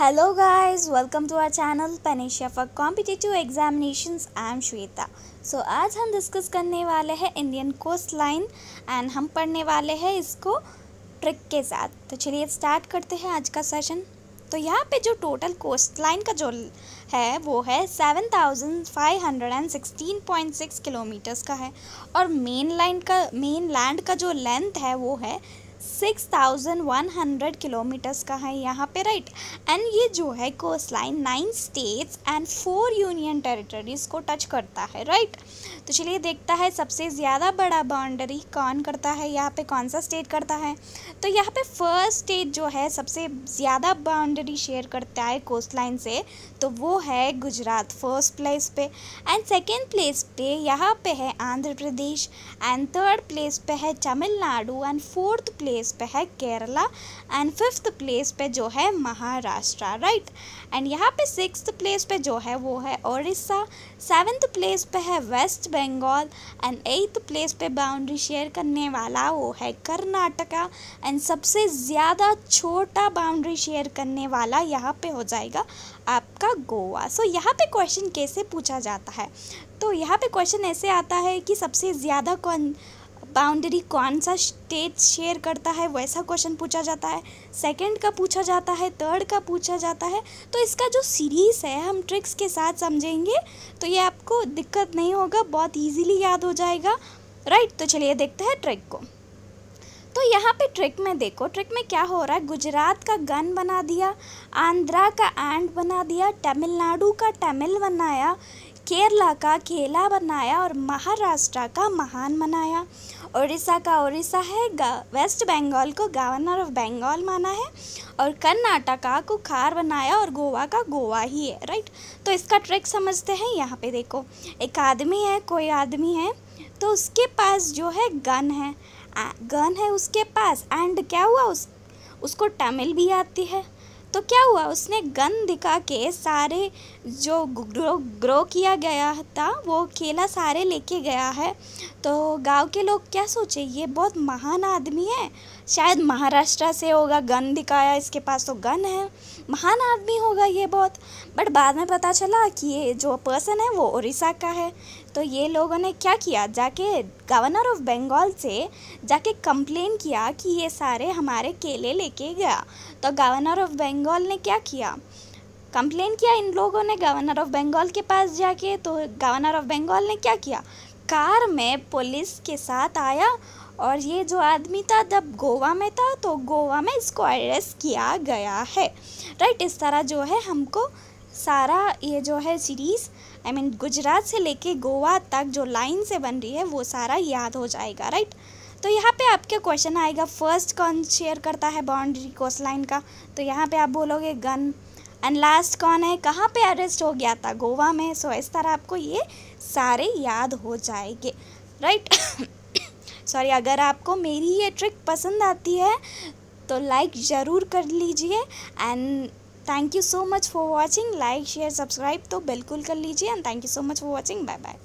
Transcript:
Hello guys, welcome to our channel Panisha for Competitive Examinations. I am Shweta. सो आज हम discuss करने वाले हैं इंडियन कोस्ट लाइन एंड हम पढ़ने वाले हैं इसको ट्रिक के साथ तो चलिए स्टार्ट करते हैं आज का सेशन तो यहाँ पे जो टोटल कोस्ट लाइन का जो है वो है seven thousand five hundred and sixteen point six kilometres का है और मेन लाइन का मेन लैंड का जो लेंथ है वो है six thousand one hundred kilometres का है यहाँ पे राइट एंड ये जो है coast line nine states and four union territories को टच करता है राइट तो चलिए देखता है सबसे ज़्यादा बड़ा बाउंड्री कौन करता है, यहाँ पे कौन सा स्टेट करता है? तो यहाँ पे फ़र्स्ट स्टेट जो है सबसे ज़्यादा बाउंड्री शेयर करता है कोस्ट लाइन से तो वो है गुजरात फ़र्स्ट प्लेस पे। एंड सेकेंड प्लेस पे यहाँ पे है Andhra Pradesh and third place पे है तमिलनाडु एंड फोर्थ प्लेस पे है केरला एंड फिफ्थ प्लेस पे जो है महाराष्ट्र राइट एंड यहाँ पे सिक्स प्लेस पे जो है वो है उड़ीसा सेवन्थ प्लेस पे है West Bengal and eighth place पे बाउंड्री शेयर करने वाला वो है कर्नाटका एंड सबसे ज़्यादा छोटा बाउंड्री शेयर करने वाला यहाँ पे हो जाएगा आपका गोवा। सो so, यहाँ पे क्वेश्चन कैसे पूछा जाता है? तो यहाँ पे क्वेश्चन ऐसे आता है कि सबसे ज़्यादा कौन बाउंड्री कौन सा स्टेट शेयर करता है, वैसा क्वेश्चन पूछा जाता है। सेकंड का पूछा जाता है थर्ड का पूछा जाता है। तो इसका जो सीरीज़ है, हम ट्रिक्स के साथ समझेंगे। तो ये आपको दिक्कत नहीं होगा, बहुत इजीली याद हो जाएगा। राइट तो चलिए देखते हैं ट्रिक को। तो यहाँ पे ट्रिक में देखो ट्रिक में क्या हो रहा है? गुजरात का गन बना दिया, आंध्रा का एंड बना दिया, तमिलनाडु का तमिल बनाया, केरला का केला बनाया और महाराष्ट्र का महान बनाया। उड़ीसा का उड़ीसा है वेस्ट बंगाल को गवर्नर ऑफ़ बंगाल माना है और कर्नाटका को खार बनाया और गोवा का गोवा ही है राइट तो इसका ट्रिक समझते हैं, यहाँ पे देखो। एक आदमी है, कोई आदमी है तो उसके पास जो है गन है। गन है उसके पास एंड क्या हुआ? उस, उसको तमिल भी आती है। तो क्या हुआ? उसने गन दिखा के सारे जो ग्रो ग्रो किया गया था, वो केला सारे लेके गया है। तो गाँव के लोग क्या सोचे? ये बहुत महान आदमी है। शायद महाराष्ट्र से होगा गन दिखाया, इसके पास तो गन है। महान आदमी होगा ये बहुत। बट बाद में पता चला कि ये जो पर्सन है, वो उड़ीसा का है। तो ये लोगों ने क्या किया? जाके गवर्नर ऑफ़ बंगाल से जाके कंप्लेन किया कि ये सारे हमारे केले लेके गया। तो गवर्नर ऑफ़ बंगाल ने क्या किया? कंप्लेन किया इन लोगों ने गवर्नर ऑफ़ बंगाल के पास जाके? तो गवर्नर ऑफ़ बंगाल ने क्या किया? कार में पुलिस के साथ आया और ये जो आदमी था, जब गोवा में था तो गोवा में इसको अरेस्ट किया गया है। राइट इस तरह जो है हमको सारा ये जो है सीरीज़ आई मीन गुजरात से लेके गोवा तक जो लाइन से बन रही है, वो सारा याद हो जाएगा राइट तो यहाँ पे आपके क्वेश्चन आएगा फ़र्स्ट कौन शेयर करता है बाउंड्री कोस्ट लाइन का? तो यहाँ पे आप बोलोगे गन एंड लास्ट कौन है? कहाँ पे अरेस्ट हो गया था? गोवा में? सो इस तरह आपको ये सारे याद हो जाएँगे राइट सॉरी अगर आपको मेरी ये ट्रिक पसंद आती है तो लाइक ज़रूर कर लीजिए। And thank you so much for watching like share subscribe तो बिल्कुल कर लीजिए। And thank you so much for watching bye bye